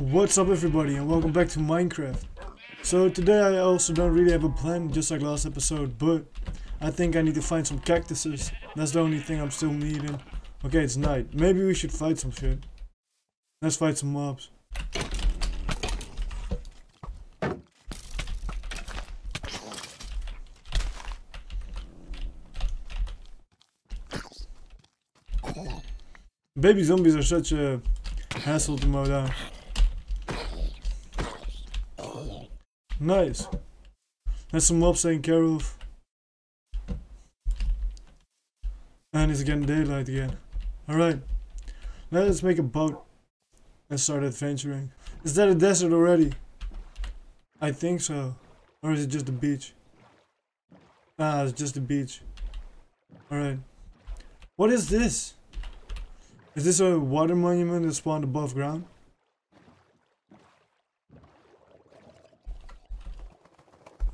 What's up everybody and welcome back to Minecraft. So today I also don't really have a plan just like last episode but I think I need to find some cactuses. That's the only thing I'm still needing. Okay it's night. Maybe we should fight some shit. Let's fight some mobs. Baby zombies are such a hassle to mow down. Nice. That's some mobs taken care of. And it's getting daylight again. Alright. Now let's make a boat and start adventuring. Is that a desert already? I think so. Or is it just a beach? Ah, it's just a beach. Alright. What is this? Is this a water monument that spawned above ground?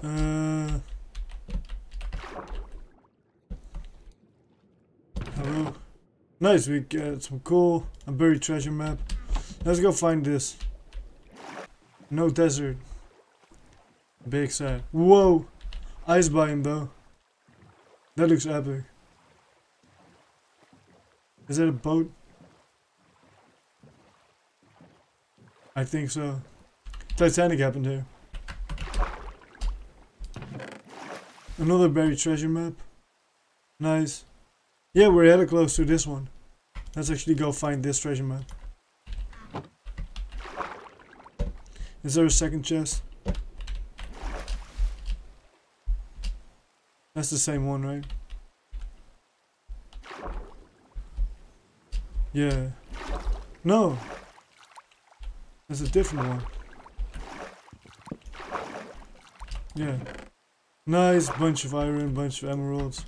Uh. Hello. Nice, we get some cool a buried treasure map. Let's go find this. No desert. Big sad. Whoa! Ice biome though. That looks epic. Is that a boat? I think so. Titanic happened here. Another buried treasure map. Nice. Yeah, we're hella close to this one. Let's actually go find this treasure map. Is there a second chest? That's the same one, right? Yeah. No. That's a different one. Yeah. Nice bunch of iron, bunch of emeralds.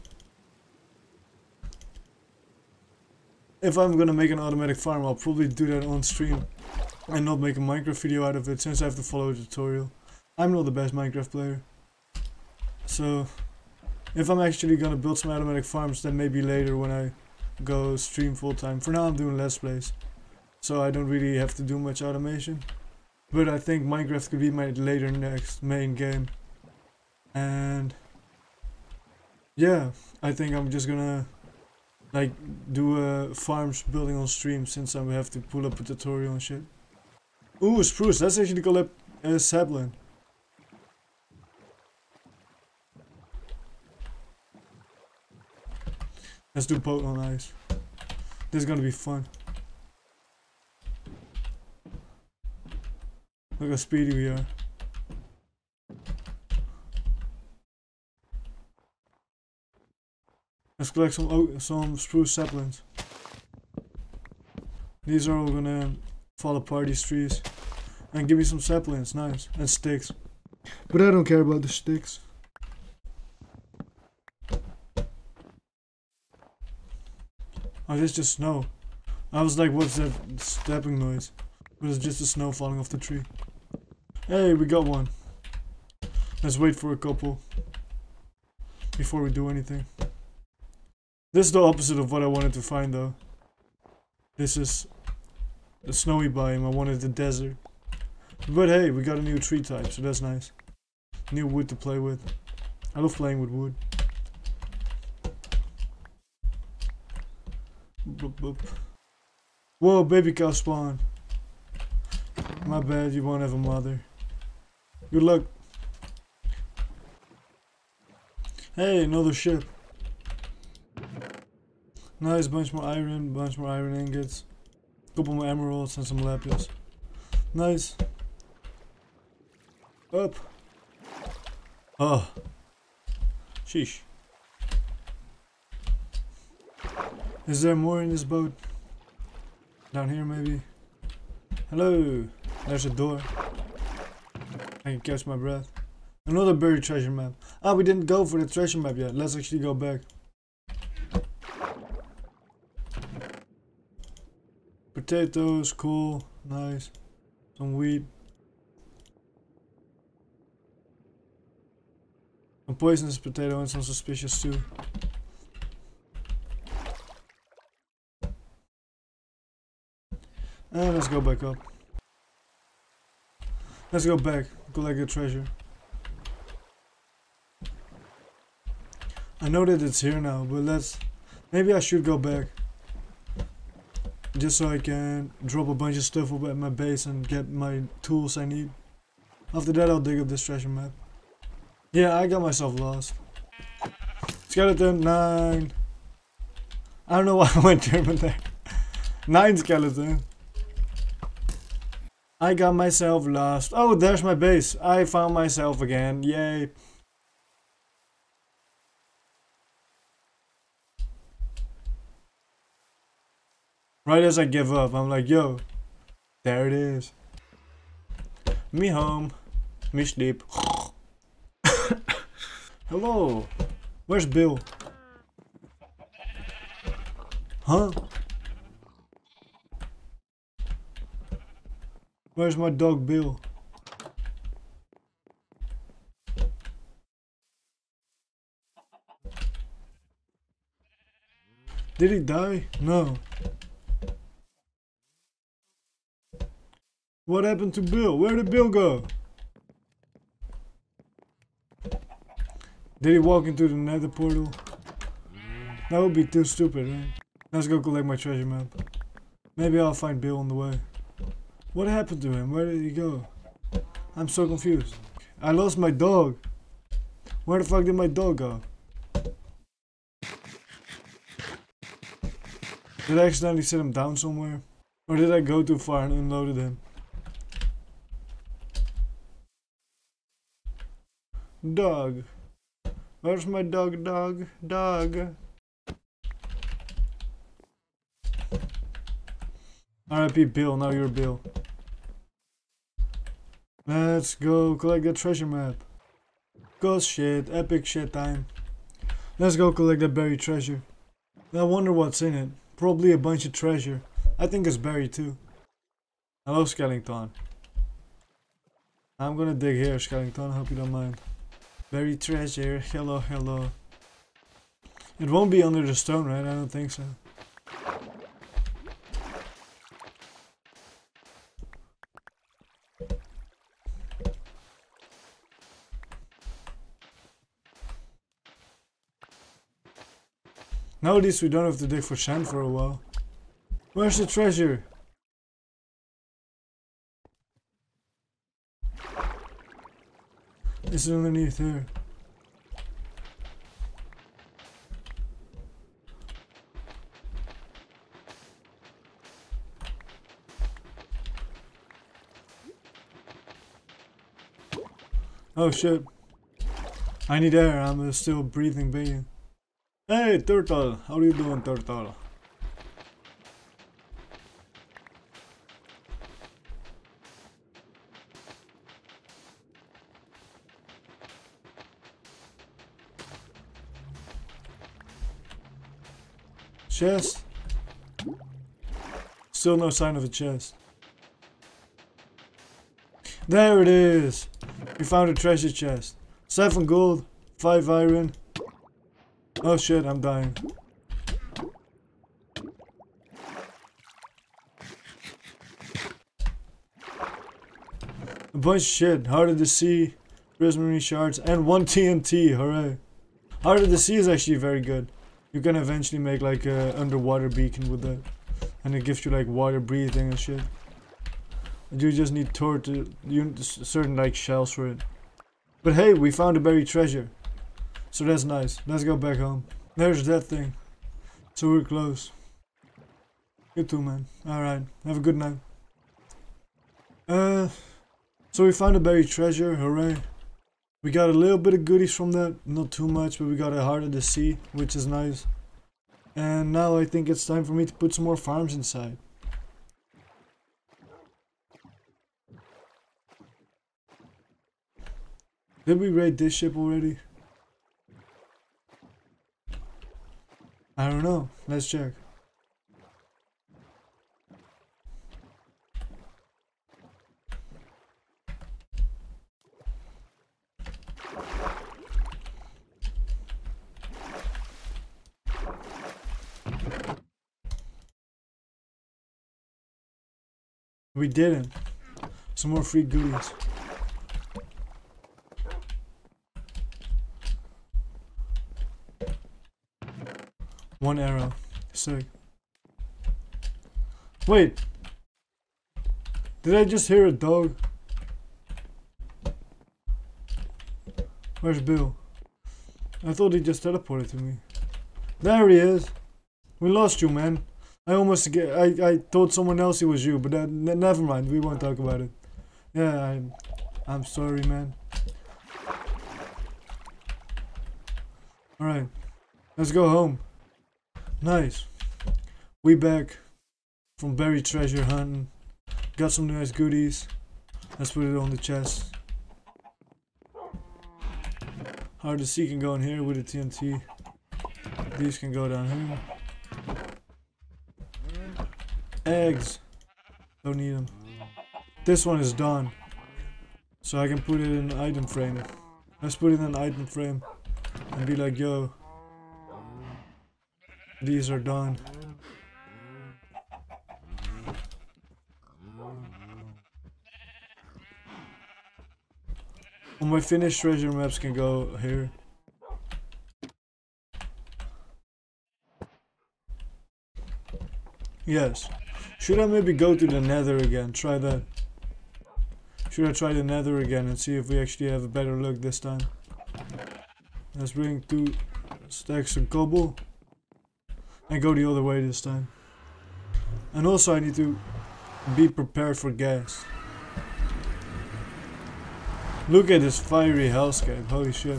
If I'm gonna make an automatic farm, I'll probably do that on stream. And not make a Minecraft video out of it, since I have to follow a tutorial. I'm not the best Minecraft player. So, if I'm actually gonna build some automatic farms, then maybe later when I go stream full time. For now I'm doing Let's Plays. So I don't really have to do much automation. But I think Minecraft could be my later next main game. And yeah, I think I'm just gonna like do a farms building on stream since I have to pull up a tutorial and shit. Ooh, spruce, that's actually called a uh, sapling. Let's do boat on ice. This is gonna be fun. Look how speedy we are. Let's collect some oak, some spruce saplings. These are all gonna fall apart, these trees. And give me some saplings, nice. And sticks. But I don't care about the sticks. Oh, this just snow. I was like, what's that stepping noise? But it's just the snow falling off the tree. Hey, we got one. Let's wait for a couple. Before we do anything. This is the opposite of what I wanted to find though. This is the snowy biome. I wanted the desert. But hey, we got a new tree type, so that's nice. New wood to play with. I love playing with wood. Boop, boop. Whoa, baby cow spawn. My bad, you won't have a mother. Good luck. Hey, another ship. Nice, bunch more iron, bunch more iron ingots. Couple more emeralds and some lapis. Nice. Up. Oh. Sheesh. Is there more in this boat? Down here maybe? Hello! There's a door. I can catch my breath. Another buried treasure map. Ah, we didn't go for the treasure map yet. Let's actually go back. Potatoes, cool, nice. Some wheat. A poisonous potato and some suspicious too. And let's go back up. Let's go back, collect the treasure. I know that it's here now, but let's... Maybe I should go back. Just so I can drop a bunch of stuff at my base and get my tools I need. After that I'll dig up this treasure map. Yeah, I got myself lost. Skeleton 9. I don't know why I went German there. 9 skeleton. I got myself lost. Oh, there's my base. I found myself again. Yay. Right as I give up, I'm like, yo, there it is. Me home. Me sleep. Hello. Where's Bill? Huh? Where's my dog Bill? Did he die? No. What happened to Bill? Where did Bill go? Did he walk into the nether portal? That would be too stupid, right? Let's go collect my treasure map. Maybe I'll find Bill on the way. What happened to him? Where did he go? I'm so confused. I lost my dog. Where the fuck did my dog go? Did I accidentally set him down somewhere? Or did I go too far and unloaded him? Dog. Where's my dog, dog, dog? RIP Bill, now you're Bill. Let's go collect the treasure map. Ghost shit, epic shit time. Let's go collect the buried treasure. I wonder what's in it. Probably a bunch of treasure. I think it's buried too. Hello Skellington. I'm gonna dig here Skellington, hope you don't mind. Buried treasure, hello, hello. It won't be under the stone, right? I don't think so. Now at least we don't have to dig for sand for a while. Where's the treasure? Is underneath here? Oh shit. I need air, I'm still breathing being. Hey turtle, how are you doing turtle? Chest. Still no sign of a chest. There it is. We found a treasure chest. Seven gold, five iron. Oh shit, I'm dying. A bunch of shit. Heart of the Sea, Prismarine shards, and one TNT. Hooray. Heart of the Sea is actually very good. You can eventually make like a underwater beacon with that. And it gives you like water breathing and shit. And you just need tor to you certain like shells for it. But hey, we found a buried treasure. So that's nice. Let's go back home. There's that thing. So we're close. You too, man. Alright. Have a good night. Uh, so we found a buried treasure. Hooray. We got a little bit of goodies from that, not too much, but we got a Heart of the Sea, which is nice. And now I think it's time for me to put some more farms inside. Did we raid this ship already? I don't know. Let's check. We didn't. Some more free goodies. One arrow. Sick. Wait. Did I just hear a dog? Where's Bill? I thought he just teleported to me. There he is. We lost you, man. I almost get. I I thought someone else it was you, but that, never mind. We won't talk about it. Yeah, I'm. I'm sorry, man. All right, let's go home. Nice. We back from buried treasure hunting. Got some nice goodies. Let's put it on the chest. Heart of the Sea can go in here with the TNT. These can go down here. Eggs. Don't need them. This one is done. So I can put it in item frame. Let's put it in an item frame. And be like, yo. These are done. My finished treasure maps can go here. Yes. Should I maybe go to the nether again? Try that. Should I try the nether again and see if we actually have a better luck this time? Let's bring two stacks of cobble. And go the other way this time. And also I need to be prepared for ghasts. Look at this fiery hellscape, holy shit.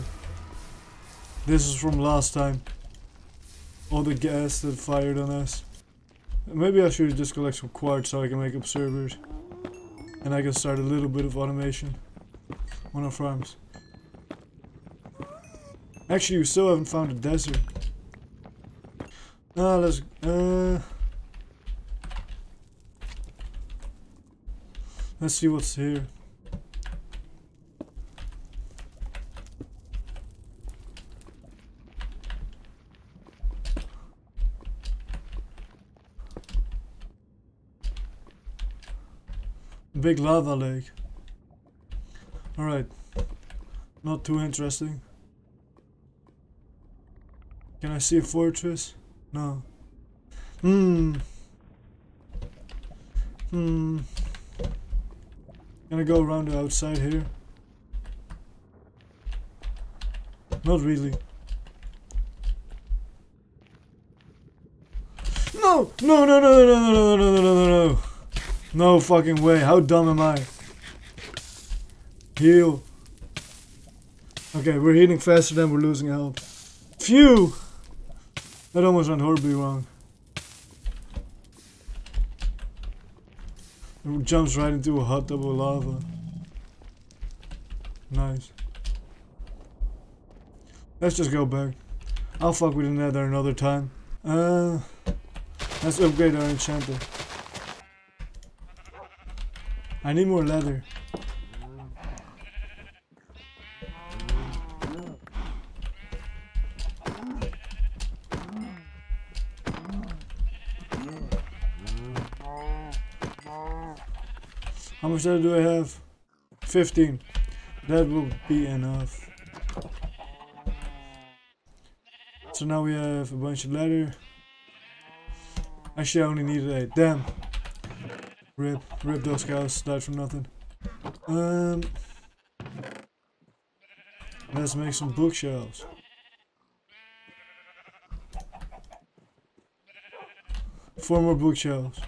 This is from last time. All the ghasts that fired on us. Maybe I should just collect some quartz so I can make observers. And I can start a little bit of automation on our farms. Actually, we still haven't found a desert. Ah, let's... Uh, let's see what's here. Big lava lake. Alright. Not too interesting. Can I see a fortress? No. Hmm. Hmm. I go around the outside here? Not really. No! No, no, no, no, no, no, no, no, no, no. No fucking way. How dumb am I? Heal. Okay, we're healing faster than we're losing health. Phew! That almost went horribly wrong. It jumps right into a hot of lava. Nice. Let's just go back. I'll fuck with the nether another time. Uh, let's upgrade our enchanter. I need more leather. How much leather do I have? 15. That will be enough. So now we have a bunch of leather. Actually, I only need 8. Damn. Rip, rip those cows, died from nothing. Um, let's make some bookshelves. Four more bookshelves.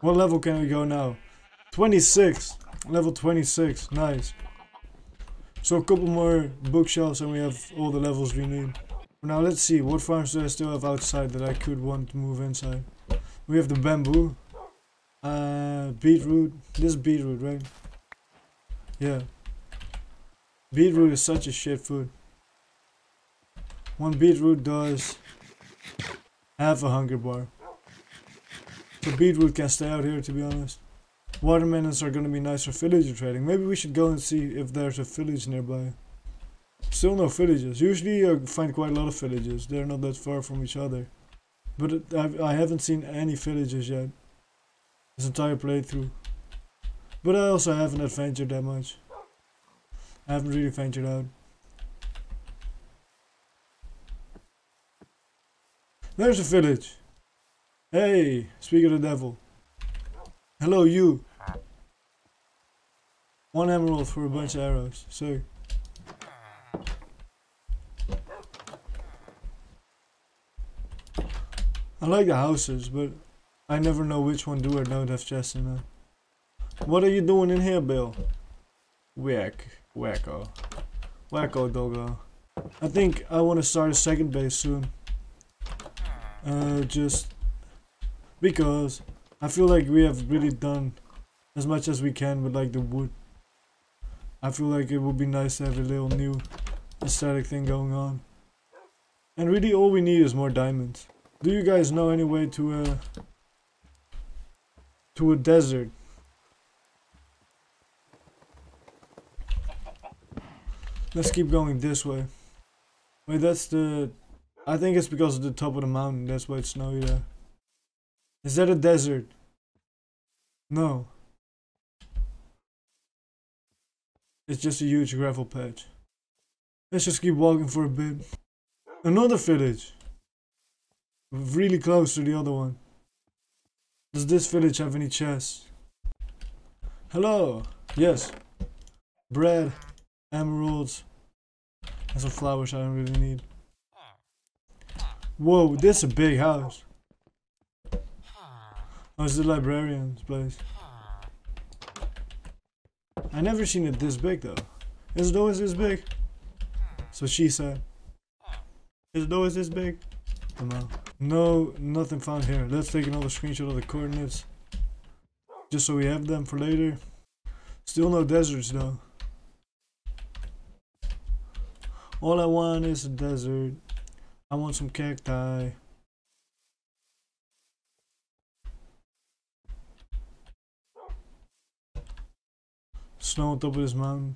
What level can we go now? 26! Level 26, nice. So a couple more bookshelves and we have all the levels we need. Now let's see, what farms do I still have outside that I could want to move inside? We have the bamboo. Uh, beetroot. This beetroot, right? Yeah. Beetroot is such a shit food. One beetroot does half a hunger bar. So beetroot can stay out here to be honest. Watermelons are gonna be nice for villager trading. Maybe we should go and see if there's a village nearby. Still no villages. Usually I find quite a lot of villages. They're not that far from each other. But it, I, I haven't seen any villages yet. This entire playthrough. But I also haven't adventured that much. I haven't really ventured out. There's a village. Hey, speak of the devil. Hello, you. One emerald for a bunch of arrows. So. I like the houses, but I never know which one do or don't have chests in them. What are you doing in here, Bill? Whack. Wacko. Wacko doggo. I think I want to start a second base soon. Uh, just because I feel like we have really done as much as we can with like the wood. I feel like it would be nice to have a little new aesthetic thing going on. And really all we need is more diamonds. Do you guys know any way to uh to a desert? Let's keep going this way. Wait, that's the... I think it's because of the top of the mountain, that's why it's snowy there. Is that a desert? No. It's just a huge gravel patch. Let's just keep walking for a bit. Another village. Really close to the other one. Does this village have any chests? Hello. Yes. Bread. Emeralds. And some flowers I don't really need. Whoa, this is a big house. Oh, it's the librarian's place. I never seen it this big though. Is it always this big? So she said. Is it always this big? No. No, nothing found here. Let's take another screenshot of the coordinates. Just so we have them for later. Still no deserts though. All I want is a desert. I want some cacti. Snow on top of this mountain.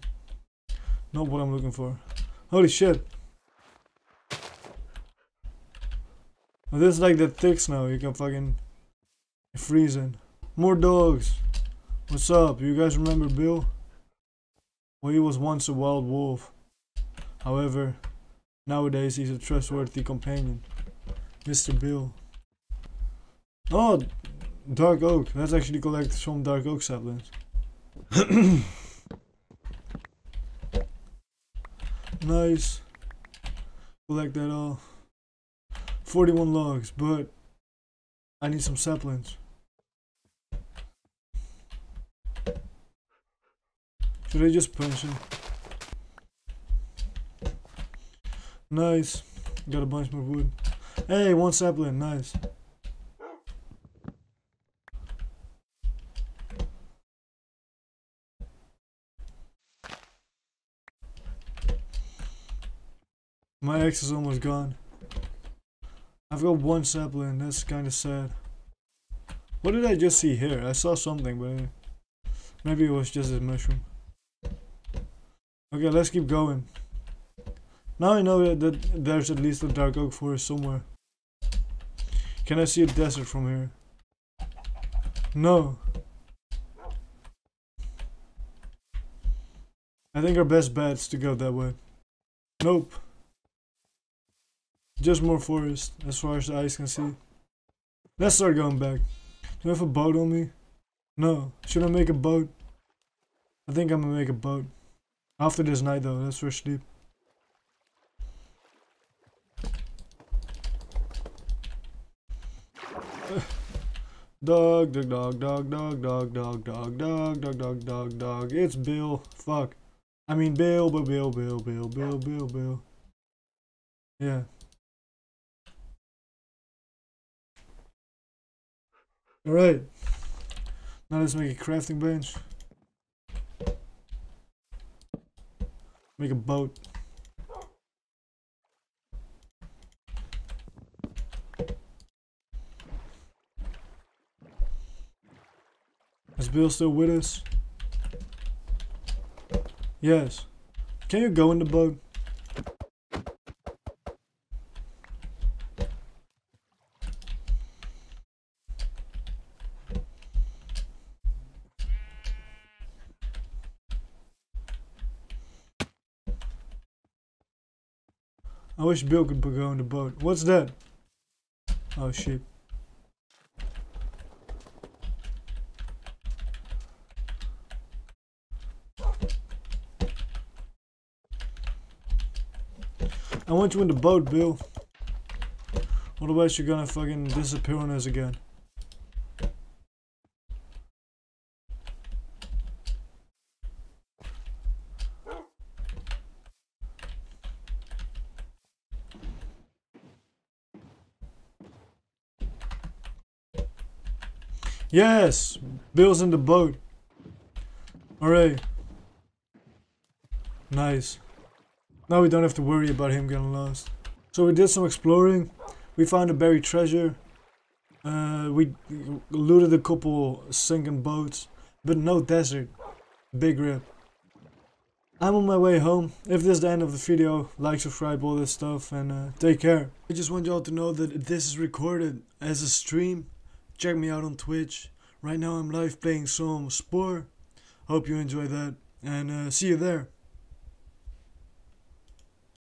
Not what I'm looking for. Holy shit. Oh, this is like the thick snow. You can fucking freezing. More dogs. What's up? You guys remember Bill? Well, he was once a wild wolf. However, nowadays he's a trustworthy companion. Mr. Bill. Oh, dark oak. Let's actually collect some dark oak saplings. nice. Collect that all. 41 logs, but I need some saplings. Should I just punch him? Nice. Got a bunch more wood. Hey, one sapling. Nice. My axe is almost gone. I've got one sapling, that's kind of sad. What did I just see here? I saw something, but uh, maybe it was just a mushroom. Okay, let's keep going. Now I know that, that there's at least a dark oak forest somewhere. Can I see a desert from here? No. I think our best bet is to go that way. Nope. Just more forest, as far as the eyes can see. Let's start going back. Do I have a boat on me? No. Should I make a boat? I think I'm gonna make a boat. After this night though, that's for sleep. Dog, dog, dog, dog, dog, dog, dog, dog, dog, dog, dog, dog, dog. It's Bill. Fuck. I mean Bill, but Bill, Bill, Bill, Bill, Bill, Bill. Yeah. Alright. Now let's make a crafting bench. Make a boat. Is Bill still with us? Yes. Can you go in the boat? I wish Bill could go in the boat. What's that? Oh shit. I want you in the boat, Bill. Otherwise you're gonna fucking disappear on us again. Yes! Bill's in the boat. Alright. Nice. Now we don't have to worry about him getting lost. So we did some exploring. We found a buried treasure. Uh, we looted a couple sinking boats. But no desert. Big rip. I'm on my way home. If this is the end of the video, like, subscribe, all this stuff, and uh, take care. I just want y'all to know that this is recorded as a stream. Check me out on Twitch. Right now I'm live playing some Spore. Hope you enjoy that, and uh, see you there.